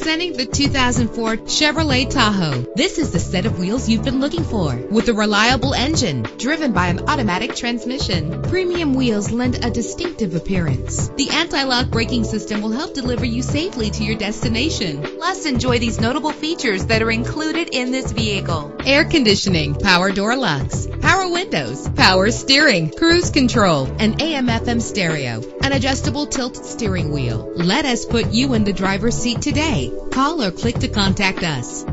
Presenting the 2004 Chevrolet Tahoe. This is the set of wheels you've been looking for with a reliable engine driven by an automatic transmission. Premium wheels lend a distinctive appearance. The anti-lock braking system will help deliver you safely to your destination. Plus, enjoy these notable features that are included in this vehicle. Air conditioning, power door locks, power windows, power steering, cruise control, and AM FM stereo, an adjustable tilt steering wheel. Let us put you in the driver's seat today. Call or click to contact us.